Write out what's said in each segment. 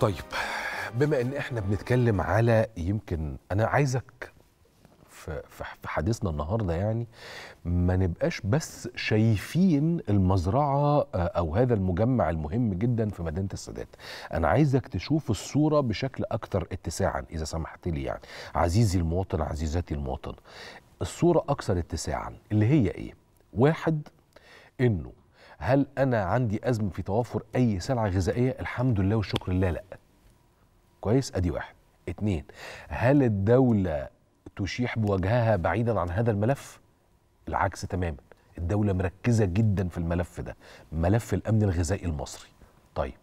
طيب بما إن إحنا بنتكلم على يمكن أنا عايزك في حديثنا النهارده يعني ما نبقاش بس شايفين المزرعة آه، أو هذا المجمع المهم جدا في مدينة السادات. أنا عايزك تشوف الصورة بشكل أكثر اتساعا إذا سمحت لي يعني. عزيزي المواطن عزيزتي المواطن الصورة أكثر اتساعا اللي هي إيه؟ واحد إنه هل أنا عندي أزمة في توفر أي سلعة غذائية؟ الحمد لله والشكر لله لأ. كويس؟ أدي واحد. اتنين هل الدولة تشيح بوجهها بعيدا عن هذا الملف؟ العكس تماما. الدولة مركزة جدا في الملف ده ملف الأمن الغذائي المصري. طيب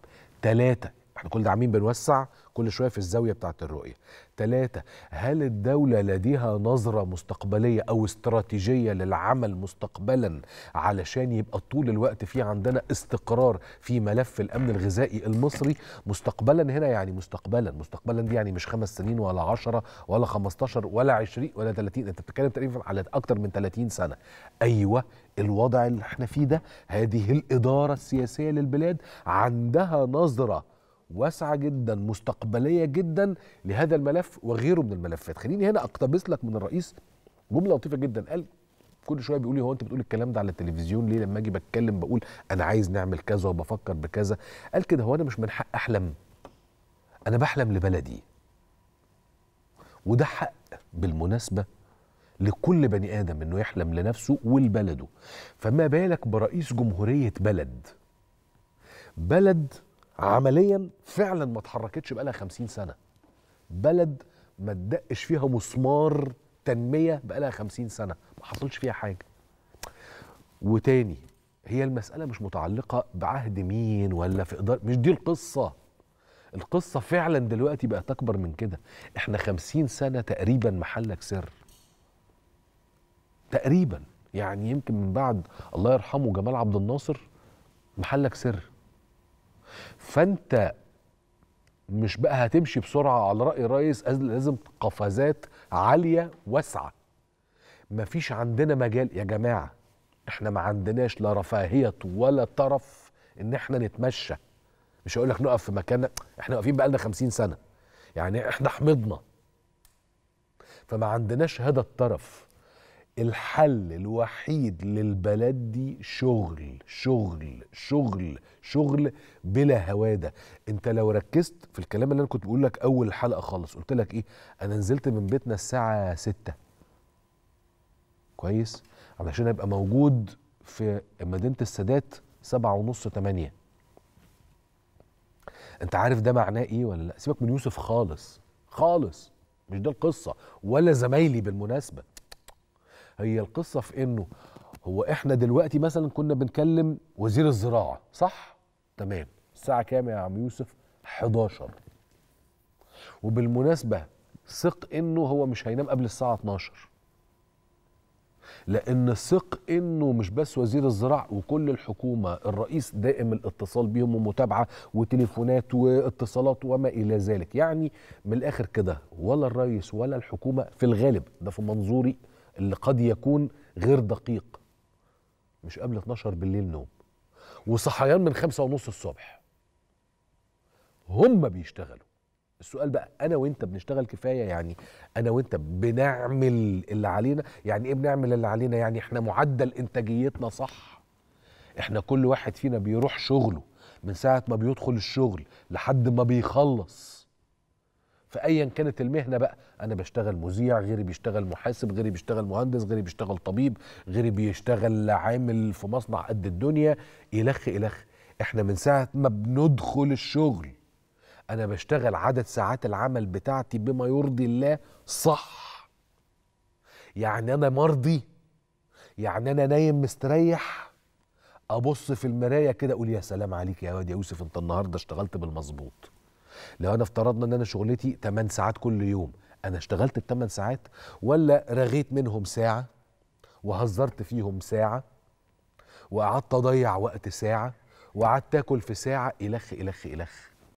تلاتة إحنا كل ده عاملين بنوسع كل شوية في الزاوية بتاعت الرؤية. تلاتة هل الدولة لديها نظرة مستقبلية أو استراتيجية للعمل مستقبلا علشان يبقى طول الوقت في عندنا استقرار في ملف الأمن الغذائي المصري؟ مستقبلا هنا يعني مستقبلا. مستقبلا دي يعني مش خمس سنين ولا عشرة ولا خمستاشر ولا عشرين ولا تلاتين. أنت بتتكلم تقريبا على أكتر من تلاتين سنة. أيوة الوضع اللي إحنا فيه ده هذه الإدارة السياسية للبلاد عندها نظرة واسعة جدا مستقبلية جدا لهذا الملف وغيره من الملفات. خليني هنا أقتبس لك من الرئيس جملة لطيفة جدا. قال كل شوية بيقول لي هو أنت بتقول الكلام ده على التلفزيون ليه؟ لما أجي بتكلم بقول أنا عايز نعمل كذا وبفكر بكذا. قال كده هو أنا مش من حق أحلم أنا بحلم لبلدي. وده حق بالمناسبة لكل بني آدم إنه يحلم لنفسه ولبلده. فما بالك برئيس جمهورية بلد؟ بلد عمليا فعلا ما اتحركتش بقالها خمسين سنة. بلد ما تدقش فيها مسمار تنمية بقالها خمسين سنة. ما حصلش فيها حاجة. وتاني هي المسألة مش متعلقة بعهد مين ولا في إدارة مش دي القصة. القصة فعلا دلوقتي بقت أكبر من كده. إحنا خمسين سنة تقريبا محلك سر. تقريبا. يعني يمكن من بعد الله يرحمه جمال عبد الناصر محلك سر. فانت مش بقى هتمشي بسرعة على رأي الرئيس أز- لازم قفزات عالية واسعة. مفيش عندنا مجال يا جماعة إحنا ما عندناش لا رفاهية ولا طرف إن إحنا نتمشى. مش هقول لك نقف في مكاننا إحنا واقفين بقالنا خمسين سنة. يعني إحنا حمضنا. فما عندناش هذا الطرف. الحل الوحيد للبلد دي شغل شغل شغل شغل بلا هوادة. انت لو ركزت في الكلام اللي أنا كنت بقول لك أول الحلقة خالص قلت لك إيه؟ أنا نزلت من بيتنا الساعة ستة. كويس؟ علشان أبقى موجود في مدينة السادات سبعة ونص تمانية. انت عارف ده معناه إيه ولا لأ؟ سيبك من يوسف خالص خالص. مش ده القصة ولا زمايلي بالمناسبة. هي القصة في إنه هو إحنا دلوقتي مثلا كنا بنكلم وزير الزراعة صح؟ تمام الساعة كام يا عم يوسف؟ 11 وبالمناسبة ثق إنه هو مش هينام قبل الساعة 12 لأن ثق إنه مش بس وزير الزراعة وكل الحكومة الرئيس دائم الاتصال بيهم ومتابعة وتليفونات واتصالات وما إلى ذلك يعني من الآخر كده ولا الرئيس ولا الحكومة في الغالب ده في منظوري اللي قد يكون غير دقيق. مش قبل 12 بالليل نوم. وصحيان من خمسة ونص الصبح. هم بيشتغلوا. السؤال بقى أنا وأنت بنشتغل كفاية؟ يعني أنا وأنت بنعمل اللي علينا؟ يعني إيه بنعمل اللي علينا؟ يعني إحنا معدل إنتاجيتنا صح؟ إحنا كل واحد فينا بيروح شغله من ساعة ما بيدخل الشغل لحد ما بيخلص. فايا كانت المهنة بقى أنا بشتغل مذيع غيري بيشتغل محاسب غيري بيشتغل مهندس غيري بيشتغل طبيب غيري بيشتغل عامل في مصنع قد الدنيا. إلخ إلخ إحنا من ساعة ما بندخل الشغل أنا بشتغل عدد ساعات العمل بتاعتي بما يرضي الله صح. يعني أنا مرضي يعني أنا نايم مستريح أبص في المراية كده أقول يا سلام عليك يا واد يا يوسف أنت النهارده اشتغلت بالمظبوط. لو أنا افترضنا إن أنا شغلتي 8 ساعات كل يوم أنا اشتغلت ال 8 ساعات ولا رغيت منهم ساعة؟ وهزرت فيهم ساعة؟ وقعدت أضيع وقت ساعة؟ وقعدت آكل في ساعة؟ إلخ إلخ إلخ.